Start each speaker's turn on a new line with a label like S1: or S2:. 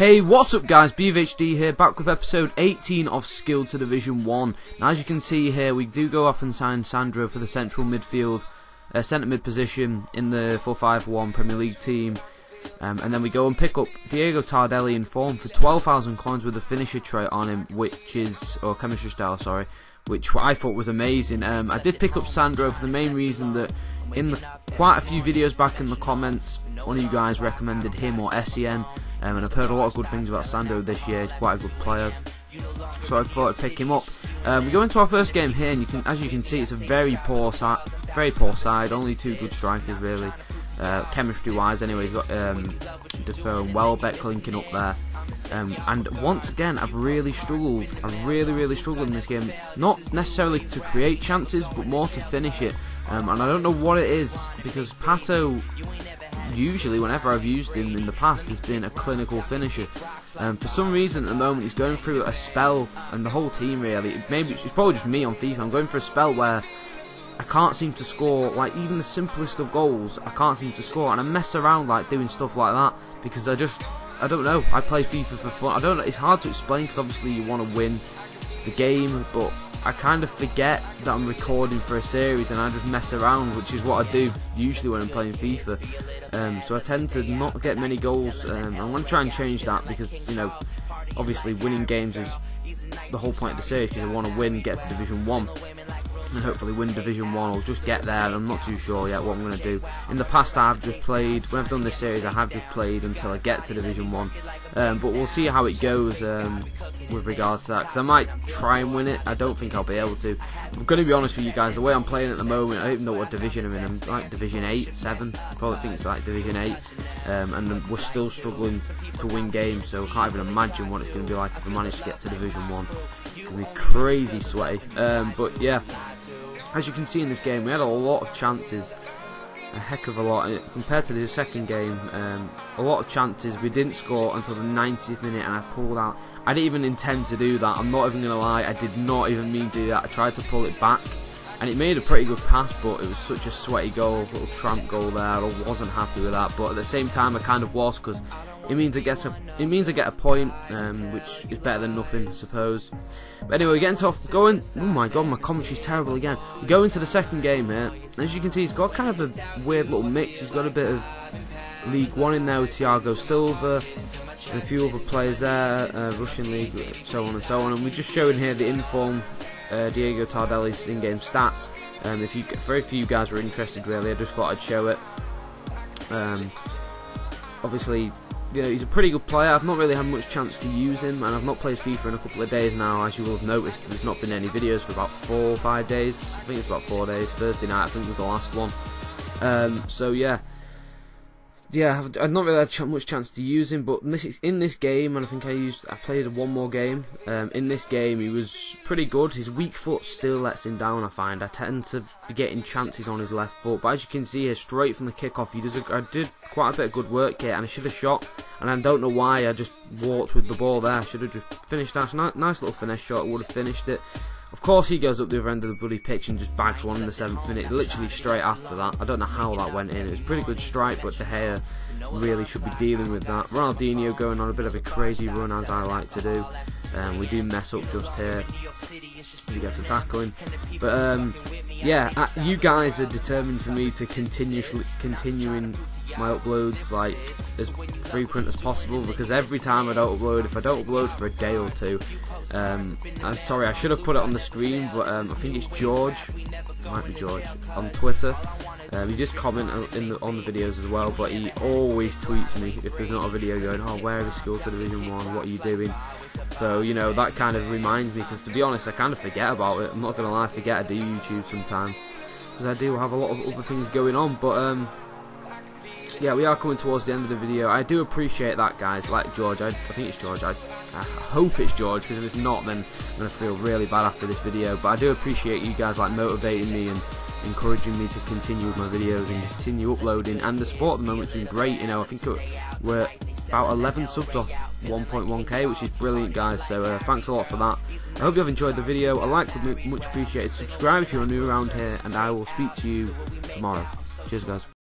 S1: Hey, what's up guys, BVHD here, back with episode 18 of Skill to Division 1. Now as you can see here, we do go off and sign Sandro for the central midfield, uh, centre mid position in the 4-5-1 Premier League team. Um, and then we go and pick up Diego Tardelli in form for 12,000 coins with a finisher trait on him, which is, or chemistry style, sorry, which I thought was amazing. Um, I did pick up Sandro for the main reason that in the, quite a few videos back in the comments, one of you guys recommended him or SEN, um, and I've heard a lot of good things about Sandro this year. He's quite a good player, so I thought I'd pick him up. Um, we go into our first game here, and you can, as you can see, it's a very poor side, very poor side. Only two good strikers really. Uh, chemistry wise, anyway, you've got um, Defoe and Welbeck linking up there. Um, and once again, I've really struggled. I've really, really struggled in this game. Not necessarily to create chances, but more to finish it. Um, and I don't know what it is because Pato, usually, whenever I've used him in the past, has been a clinical finisher. Um, for some reason, at the moment, he's going through a spell, and the whole team really. Maybe it's probably just me on FIFA. I'm going for a spell where I can't seem to score, like even the simplest of goals, I can't seem to score, and I mess around like doing stuff like that because I just, I don't know, I play FIFA for fun. I don't it's hard to explain because obviously you want to win the game, but I kind of forget that I'm recording for a series and I just mess around, which is what I do usually when I'm playing FIFA. Um, so I tend to not get many goals. Um, I want to try and change that because, you know, obviously winning games is the whole point of the series because I want to win, get to Division 1 and hopefully win Division 1 or just get there. I'm not too sure yet what I'm going to do. In the past, I've just played, when I've done this series, I have just played until I get to Division 1. Um, but we'll see how it goes um, with regards to that, because I might try and win it. I don't think I'll be able to. I'm going to be honest with you guys, the way I'm playing at the moment, I don't even know what division I'm in. I'm like Division 8, 7. I probably think it's like Division 8. Um, and we're still struggling to win games, so I can't even imagine what it's going to be like if we manage to get to Division 1. It's going to be crazy sweaty. Um, but yeah as you can see in this game, we had a lot of chances, a heck of a lot. compared to the second game, um, a lot of chances. We didn't score until the 90th minute, and I pulled out. I didn't even intend to do that. I'm not even going to lie. I did not even mean to do that. I tried to pull it back, and it made a pretty good pass, but it was such a sweaty goal, little tramp goal there. I wasn't happy with that, but at the same time, I kind of was because it means I get a it means I get a point, um, which is better than nothing, I suppose. But anyway, we're getting tough. Going. Oh my god, my commentary's terrible again. We go into the second game here. As you can see, he's got kind of a weird little mix. He's got a bit of League One in there with Thiago Silva and a few other players there, uh, Russian League, so on and so on. And we're just showing here the inform uh, Diego Tardelli's in-game stats. Um, if you, if you guys were interested, really, I just thought I'd show it. Um, obviously, you know, he's a pretty good player. I've not really had much chance to use him, and I've not played FIFA in a couple of days now. As you will have noticed, there's not been any videos for about four or five days. I think it's about four days. Thursday night, I think, was the last one. Um, so yeah, yeah, I've, I've, not really had ch much chance to use him, but in this, in this, game, and I think I used, I played one more game. Um, in this game, he was pretty good. His weak foot still lets him down. I find I tend to be getting chances on his left foot, but as you can see here, straight from the kickoff, he does. A, I did quite a bit of good work here, and I should have shot, and I don't know why I just walked with the ball there. I should have just finished that. Nice little finish shot. Would have finished it. Of course, he goes up the other end of the bloody pitch and just bags one in the seventh minute, literally straight after that. I don't know how that went in. It was a pretty good strike, but De Gea really should be dealing with that. Ronaldinho going on a bit of a crazy run, as I like to do. Um, we do mess up just here he gets a tackling. But um, yeah, uh, you guys are determined for me to continuously continuing my uploads like as frequent as possible because every time I don't upload, if I don't upload for a day or two, um, I'm sorry, I should have put it on the screen, but um, I think it's George, it might be George, on Twitter. Um, he just comments the, on the videos as well, but he always tweets me if there's not a video going, oh, where is Skill to Division 1, what are you doing? So, you know, that kind of reminds me, because to be honest, I kind of forget about it. I'm not going to lie, I forget I do YouTube sometimes. Because I do have a lot of other things going on, but, um, yeah, we are coming towards the end of the video. I do appreciate that, guys. Like George, I, I think it's George. I, I hope it's George, because if it's not, then I'm going to feel really bad after this video. But I do appreciate you guys, like, motivating me and encouraging me to continue with my videos and continue uploading. And the support at the moment's been great. You know, I think we're about 11 subs off 1.1k, which is brilliant, guys. So uh, thanks a lot for that. I hope you have enjoyed the video. A like would be much appreciated. Subscribe if you're new around here, and I will speak to you tomorrow. Cheers, guys.